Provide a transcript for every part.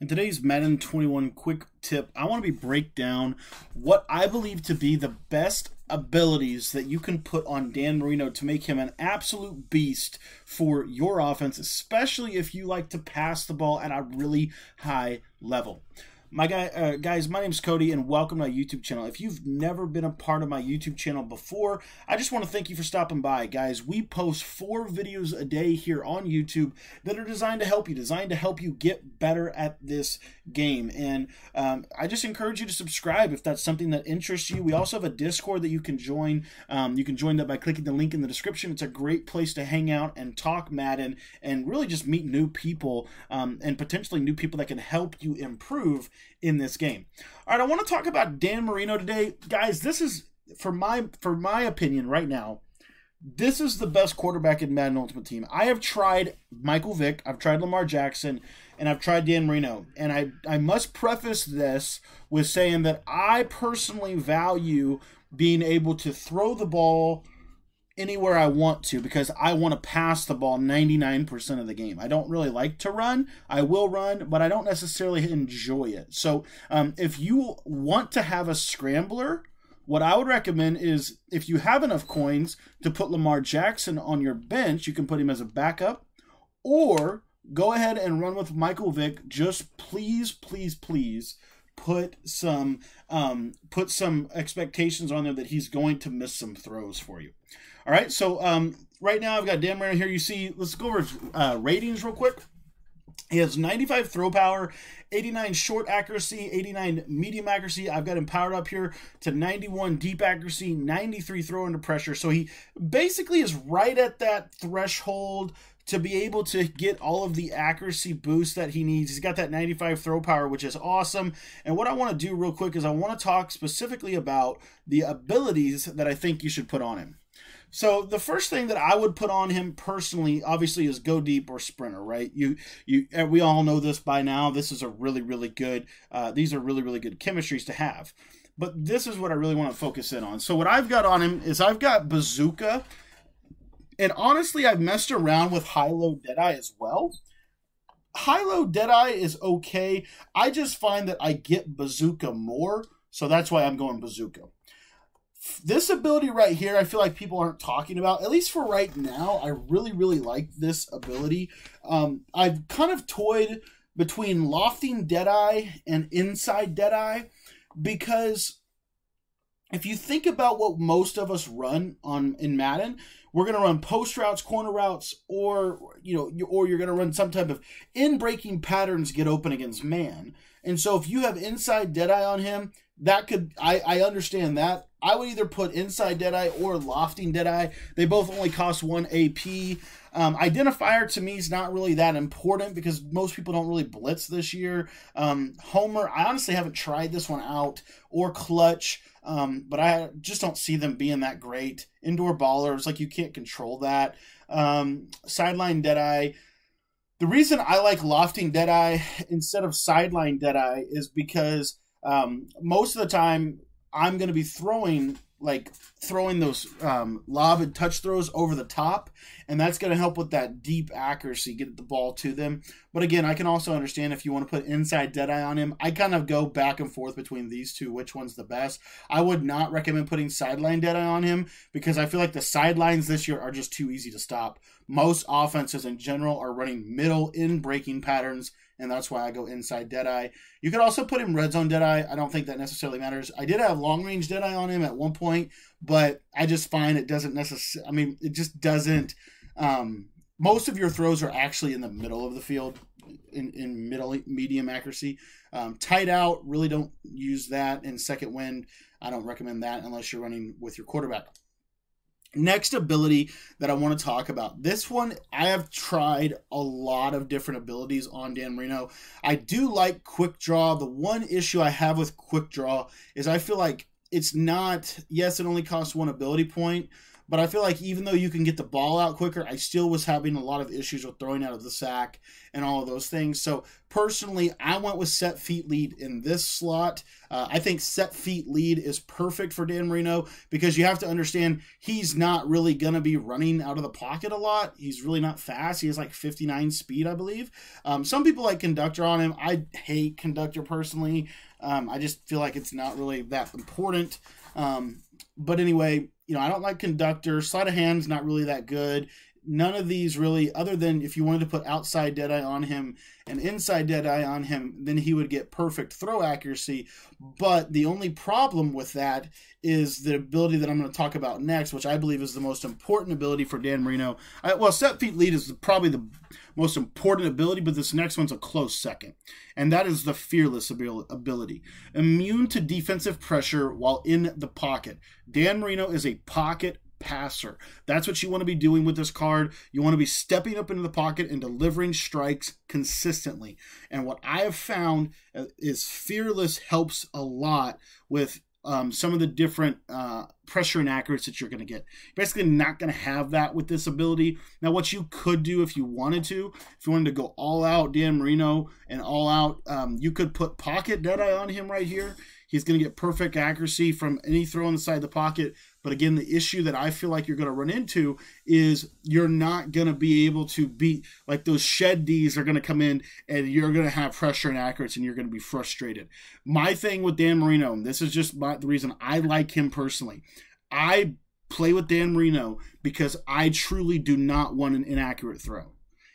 In today's Madden 21 quick tip, I want to be break down what I believe to be the best abilities that you can put on Dan Marino to make him an absolute beast for your offense, especially if you like to pass the ball at a really high level. My guy, uh, guys, my name's Cody, and welcome to my YouTube channel. If you've never been a part of my YouTube channel before, I just want to thank you for stopping by, guys. We post four videos a day here on YouTube that are designed to help you, designed to help you get better at this game. And um, I just encourage you to subscribe if that's something that interests you. We also have a Discord that you can join. Um, you can join that by clicking the link in the description. It's a great place to hang out and talk Madden and really just meet new people um, and potentially new people that can help you improve in this game. All right, I want to talk about Dan Marino today, guys. This is for my for my opinion right now. This is the best quarterback in Madden Ultimate Team. I have tried Michael Vick, I've tried Lamar Jackson, and I've tried Dan Marino. And I I must preface this with saying that I personally value being able to throw the ball anywhere I want to because I want to pass the ball 99% of the game. I don't really like to run. I will run, but I don't necessarily enjoy it. So um, if you want to have a scrambler, what I would recommend is if you have enough coins to put Lamar Jackson on your bench, you can put him as a backup, or go ahead and run with Michael Vick. Just please, please, please put some um, put some expectations on there that he's going to miss some throws for you. All right, so um, right now I've got Dan Marino here. You see, let's go over his uh, ratings real quick. He has 95 throw power, 89 short accuracy, 89 medium accuracy. I've got him powered up here to 91 deep accuracy, 93 throw under pressure. So he basically is right at that threshold to be able to get all of the accuracy boost that he needs. He's got that 95 throw power, which is awesome. And what I want to do real quick is I want to talk specifically about the abilities that I think you should put on him. So the first thing that I would put on him personally, obviously, is go deep or sprinter. Right? You you we all know this by now. This is a really really good. Uh, these are really really good chemistries to have. But this is what I really want to focus in on. So what I've got on him is I've got bazooka, and honestly, I've messed around with high low deadeye as well. High low deadeye is okay. I just find that I get bazooka more, so that's why I'm going bazooka this ability right here, I feel like people aren't talking about. At least for right now, I really, really like this ability. Um, I've kind of toyed between lofting Deadeye and inside Deadeye because if you think about what most of us run on in Madden, we're going to run post routes, corner routes, or you know, or you're going to run some type of in breaking patterns get open against man. And so if you have inside Deadeye on him, that could I, I understand that. I would either put inside Deadeye or lofting Deadeye. They both only cost one AP. Um, identifier to me is not really that important because most people don't really blitz this year. Um, Homer, I honestly haven't tried this one out or Clutch, um, but I just don't see them being that great. Indoor ballers, like you can't control that. Um, sideline Deadeye. The reason I like lofting Deadeye instead of sideline Deadeye is because um, most of the time I'm going to be throwing like throwing those um, lob and touch throws over the top, and that's going to help with that deep accuracy, get the ball to them. But again, I can also understand if you want to put inside Deadeye on him. I kind of go back and forth between these two, which one's the best. I would not recommend putting sideline Deadeye on him because I feel like the sidelines this year are just too easy to stop. Most offenses in general are running middle in breaking patterns and that's why I go inside Deadeye. You could also put him red zone Deadeye. I don't think that necessarily matters. I did have long range Deadeye on him at one point, but I just find it doesn't necessarily. I mean, it just doesn't. Um, most of your throws are actually in the middle of the field, in in middle medium accuracy. Um, tight out, really don't use that. In second wind, I don't recommend that unless you're running with your quarterback. Next ability that I want to talk about. This one, I have tried a lot of different abilities on Dan Marino. I do like Quick Draw. The one issue I have with Quick Draw is I feel like it's not, yes, it only costs one ability point, But I feel like even though you can get the ball out quicker, I still was having a lot of issues with throwing out of the sack and all of those things. So personally, I went with set feet lead in this slot. Uh, I think set feet lead is perfect for Dan Marino because you have to understand he's not really going to be running out of the pocket a lot. He's really not fast. He has like 59 speed, I believe. Um, some people like conductor on him. I hate conductor personally. Um, I just feel like it's not really that important. Um, but anyway, you know, I don't like conductor. Sleight of hand's not really that good. None of these really, other than if you wanted to put outside deadeye on him and inside deadeye on him, then he would get perfect throw accuracy. But the only problem with that is the ability that I'm going to talk about next, which I believe is the most important ability for Dan Marino. I, well, set feet lead is probably the most important ability, but this next one's a close second. And that is the fearless ability. Immune to defensive pressure while in the pocket. Dan Marino is a pocket passer. That's what you want to be doing with this card. You want to be stepping up into the pocket and delivering strikes consistently. And what I have found uh, is Fearless helps a lot with um, some of the different uh, pressure and accuracy that you're going to get. Basically, not going to have that with this ability. Now, what you could do if you wanted to, if you wanted to go all out Dan Marino and all out, um, you could put pocket Deadeye on him right here. He's going to get perfect accuracy from any throw inside the side of the pocket. But again, the issue that I feel like you're going to run into is you're not going to be able to beat, like those shed Ds are going to come in and you're going to have pressure and accuracy and you're going to be frustrated. My thing with Dan Marino, and this is just my, the reason I like him personally, I play with Dan Marino because I truly do not want an inaccurate throw.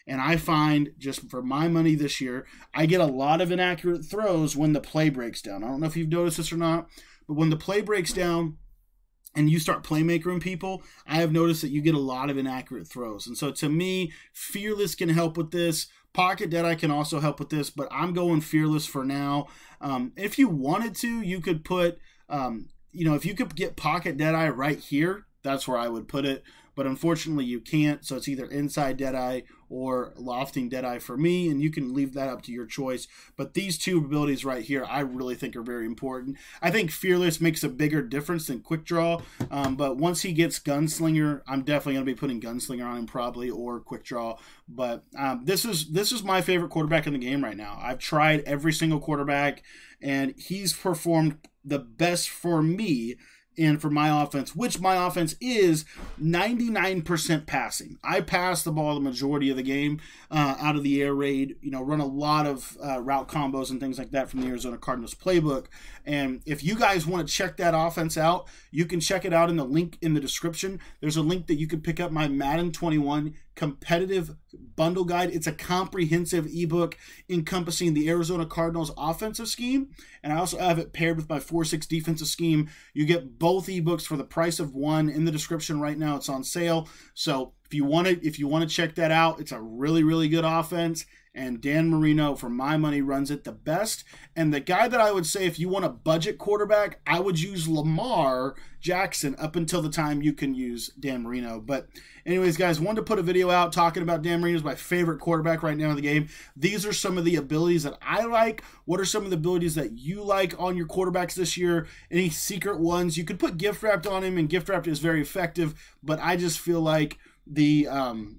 And I find, just for my money this year, I get a lot of inaccurate throws when the play breaks down. I don't know if you've noticed this or not, but when the play breaks down, and you start playmakering people, I have noticed that you get a lot of inaccurate throws. And so to me, Fearless can help with this. Pocket Deadeye can also help with this, but I'm going Fearless for now. Um, if you wanted to, you could put, um, you know, if you could get Pocket Deadeye right here, that's where I would put it but unfortunately you can't. So it's either inside Deadeye or lofting Deadeye for me, and you can leave that up to your choice. But these two abilities right here, I really think are very important. I think Fearless makes a bigger difference than Quick Draw, um, but once he gets Gunslinger, I'm definitely going to be putting Gunslinger on him probably or Quick Draw. But um, this is this is my favorite quarterback in the game right now. I've tried every single quarterback, and he's performed the best for me and for my offense, which my offense is 99% passing. I pass the ball the majority of the game uh, out of the air raid, you know, run a lot of uh, route combos and things like that from the Arizona Cardinals playbook. And if you guys want to check that offense out, you can check it out in the link in the description. There's a link that you can pick up my Madden 21 competitive bundle guide. It's a comprehensive ebook encompassing the Arizona Cardinals offensive scheme. And I also have it paired with my 4 6 defensive scheme. You get both ebooks for the price of one in the description right now. It's on sale. So you want to if you want to check that out, it's a really, really good offense and Dan Marino, for my money, runs it the best. And the guy that I would say, if you want a budget quarterback, I would use Lamar Jackson up until the time you can use Dan Marino. But, anyways, guys, wanted to put a video out talking about Dan Marino is my favorite quarterback right now in the game. These are some of the abilities that I like. What are some of the abilities that you like on your quarterbacks this year? Any secret ones? You could put gift wrapped on him, and gift wrapped is very effective. But I just feel like the um,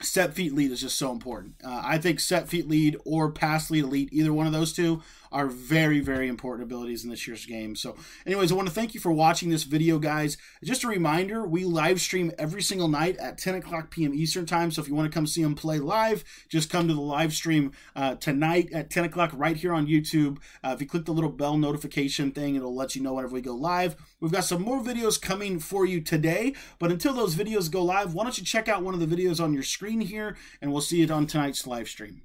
set feet lead is just so important. Uh, I think set feet lead or pass lead elite, either one of those two, are very, very important abilities in this year's game. So, anyways, I want to thank you for watching this video, guys. Just a reminder, we live stream every single night at 10 o'clock p.m. Eastern Time. So, if you want to come see them play live, just come to the live stream uh, tonight at 10 o'clock right here on YouTube. Uh, if you click the little bell notification thing, it'll let you know whenever we go live. We've got some more videos coming for you today, but until those videos go live, why don't you check out one of the videos on your screen here, and we'll see it on tonight's live stream.